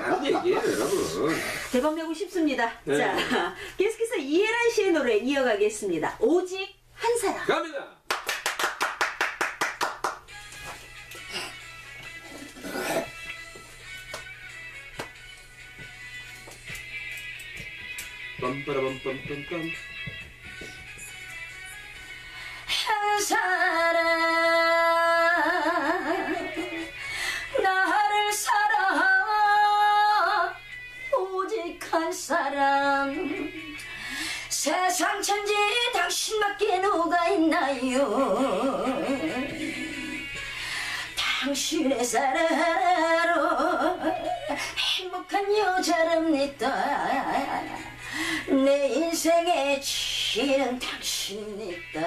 하는 얘기예요, 여러분. 대박 내고 싶습니다. 네. 자, 계속해서 이혜란 씨의 노래 이어가겠습니다. 오직 한 사람. 갑니다. 빰빠라밤빰빰빰. 한 사람. 세상 천지 당신밖에 누가 있나요? 당신의 사랑으로 행복한 여자랍니다 내 인생의 지는 당신입니다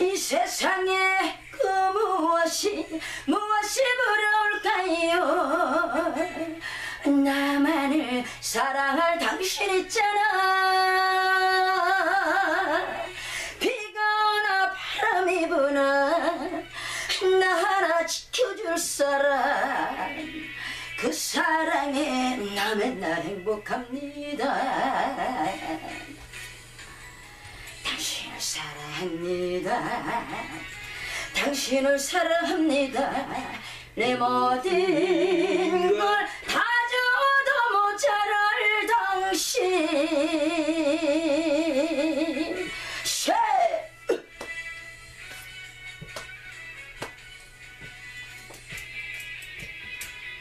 이 세상에 그 무엇이 무엇이 부러울까요? 나만을 사랑할 당신 있잖아. 비가 오나 바람이 부나 나 하나 지켜줄 사람. 그 사랑에 나 맨날 행복합니다. 당신을 사랑합니다 당신을 사랑합니다. 내 모든 걸 다 줘도 모자랄 당신. 쉐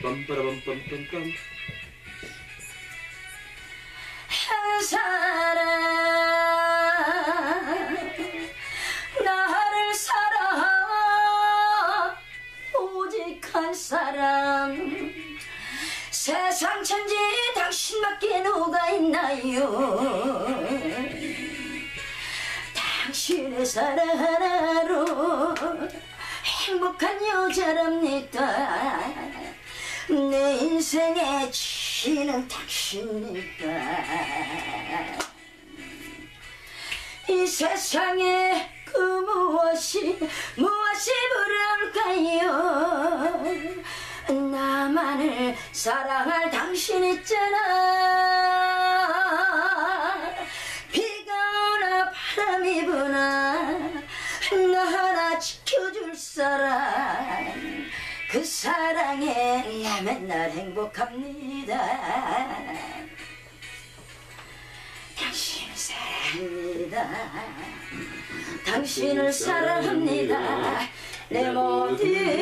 빰빠라밤빰빰빰. 세상 천지 당신밖에 누가 있나요? 당신의 사랑 하나로 행복한 여자랍니다 내 인생의 지는 당신이다 이 세상에 그 무엇이 무엇이 부러울까요 사랑할 당신 있잖아. 비가 오나 바람이 부나 나 하나 지켜줄 사람. 그 사랑에 나 맨날 행복합니다. 당신을 사랑합니다. 당신을 사랑합니다. 내 모든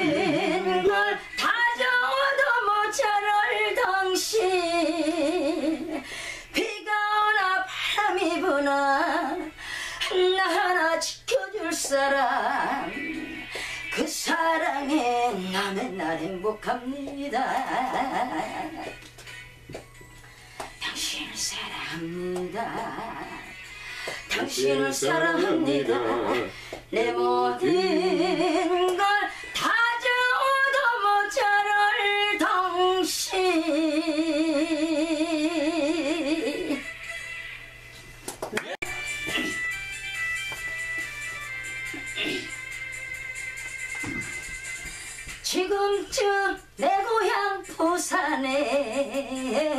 나 맨날 행복합니다. 당신을 사랑합니다. 당신을 사랑합니다. 내 모든 걸다 줘도 모자랄 당신 부산에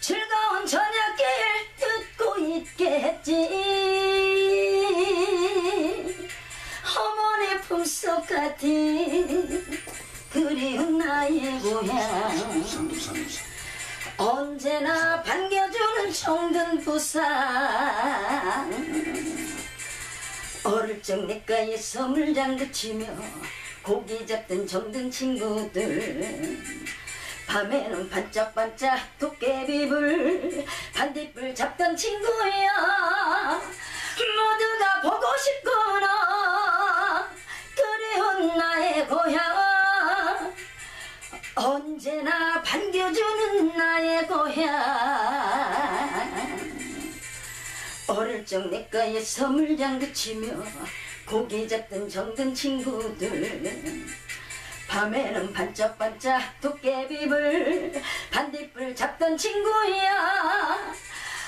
즐거운 저녁길 듣고 있겠지. 어머니 품속 같은 그리운 나의 고향. 언제나 반겨주는 청든 부산. 어릴 적 내가에서 물장구 치며 고기 잡던 정든 친구들. 밤에는 반짝반짝 도깨비불 반딧불 잡던 친구야 모두가 보고 싶구나. 그리운 나의 고향. 언제나 반겨주는 나의 고향. 어릴 적 내가에 선물장구 치며 고기 잡던 정든 친구들. 밤에는 반짝반짝 도깨비불 반딧불 잡던 친구야.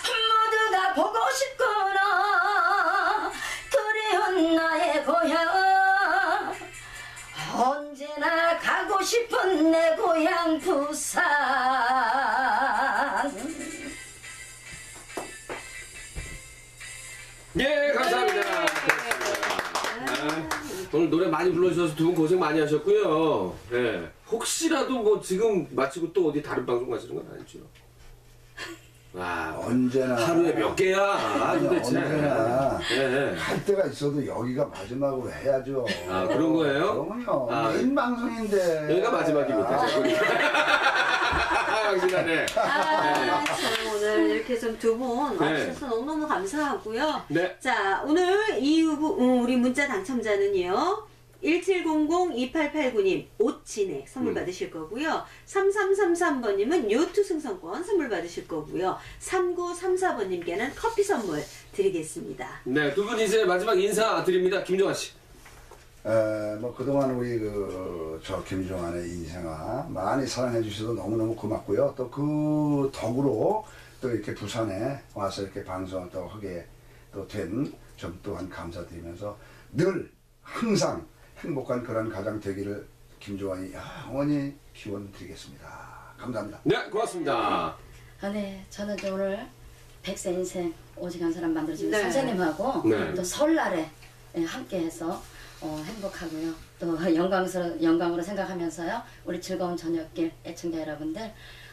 모두가 보고 싶구나. 그리운 나의 고향. 언제 가고 싶은 내 고향 부산. 예, 오늘 노래 많이 불러주셔서 두 분 고생 많이 하셨고요. 예. 혹시라도 뭐 지금 마치고 또 어디 다른 방송 가시는 건 아니죠? 와, 언제나 하루에 몇 개야? 아니, 도대체. 언제나 예. 할 때가 있어도 여기가 마지막으로 해야죠. 아, 그런 거예요? 그럼요. 아, 메인 방송인데. 여기가 마지막입니까? 아, 확실하네. 아, 참, 오늘 이렇게 좀 두분 네. 와주셔서 너무너무 감사하고요. 네. 자, 오늘 이 후- 음, 우리 문자 당첨자는요. 1700-2889님 옷 진액 선물 음. 받으실 거고요. 3333번님은 요트 승선권 선물 받으실 거고요. 3934번님께는 커피 선물 드리겠습니다. 네, 두 분 이제 마지막 인사 드립니다. 김정아 씨. 에, 뭐 그동안 우리 그 저 김종환의 인생아 많이 사랑해 주셔서 너무너무 고맙고요. 또 그 덕으로 또 이렇게 부산에 와서 이렇게 방송을 또 하게 또 된 점 또한 감사드리면서 늘 항상 행복한 그런 가정 되기를 김종환이 영원히 기원 드리겠습니다. 감사합니다. 네, 고맙습니다. 아, 네, 저는 또 오늘 백세 인생 오직 한 사람 만들어주는 네. 선생님하고 네. 또 설날에 예, 함께해서 어, 행복하고요. 또 영광스러 영광으로 생각하면서요. 우리 즐거운 저녁길 애청자 여러분들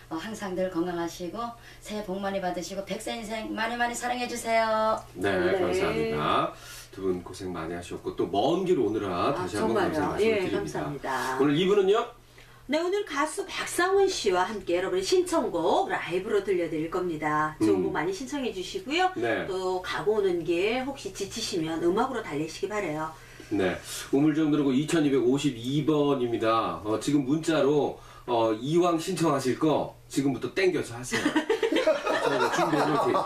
어, 항상 늘 건강하시고 새해 복 많이 받으시고 백세 인생 많이 많이 사랑해 주세요. 네, 네. 감사합니다. 두 분 고생 많이 하셨고 또 먼 길 오느라 다시 한번 아, 정말요. 감사 말씀을 예, 드립니다. 감사합니다. 오늘 2부는요? 네, 오늘 가수 박상원 씨와 함께 여러분의 신청곡 라이브로 들려드릴 겁니다. 좋은 음. 곡 많이 신청해 주시고요. 네. 또 가고 오는 길 혹시 지치시면 음악으로 달래시기 바래요. 네. 우물정 들고 2252번입니다. 어, 지금 문자로 어, 이왕 신청하실 거 지금부터 땡겨서 하세요. 저희가 준비해 놓을게요.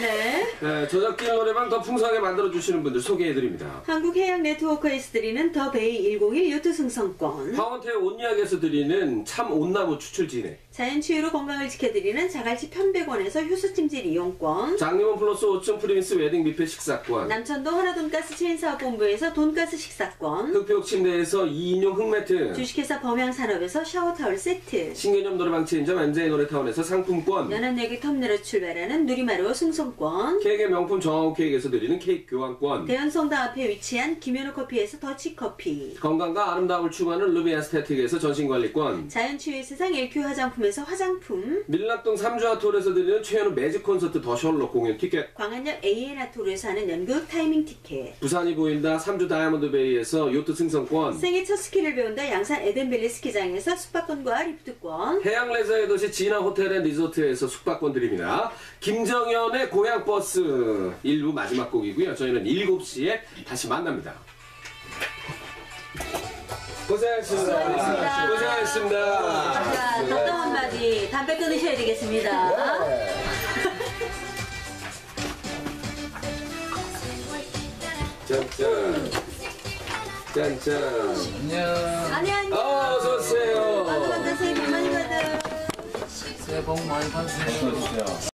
네. 네, 자갈치 노래방 더 풍성하게 만들어 주시는 분들 소개해 드립니다. 한국해양 네트워크에서 드리는 The Bay 101 요트 승선권. 황원태 온리학에서 드리는 참 옻나무 추출 진액. 자연 치유로 건강을 지켜드리는 자갈치 편백원에서 효소찜질 이용권. 장림원 플러스 5층 프린스 웨딩 뷔페 식사권. 남천동 하나돈가스 체인사업본부에서 돈가스 식사권. 흑표육 침대에서 2인용 흑매트. 주식회사 범양산업에서 샤워타월 세트. 신개념 노래방 체인점 MJ 노래타운에서 상품권. 연합내기 텀 내로 출발하는 누리마루 승선권. 케이크의 명품 정하우 케이크에서 드리는 케이크 교환권. 대연성당 앞에 위치한 김현우 커피에서 더치커피. 건강과 아름다움을 추구하는 루비안 스태틱에서 전신관리권. 자연치유의 세상 LQ 화장품에서 화장품. 밀락동 삼주아톨에서 드리는 최현우 매직 콘서트 더 셜록 공연 티켓. 광안역 AN아토르에서 하는 연극 타이밍 티켓. 부산이 보인다 삼주 다이아몬드 베이에서 요트 승선권. 생애 첫 스키를 배운다 양산 에덴밸리 스키장에서 숙박권과 리프트권. 해양 레저의 도시 진하 호텔 앤 리조트에서 숙박권 드립니다. 김정현의 고향 버스 1부 마지막 곡이고요. 저희는 7시에 다시 만납니다. 고생하셨습니다. 수고하셨습니다. 고생하셨습니다. 자, 덕담 한마디. 담배 끊으셔야 되겠습니다. 네. 짠짠. 짠짠. 아니, 아니. 어, 어서오세요. 받아요. 새해 복 많이 받으세요.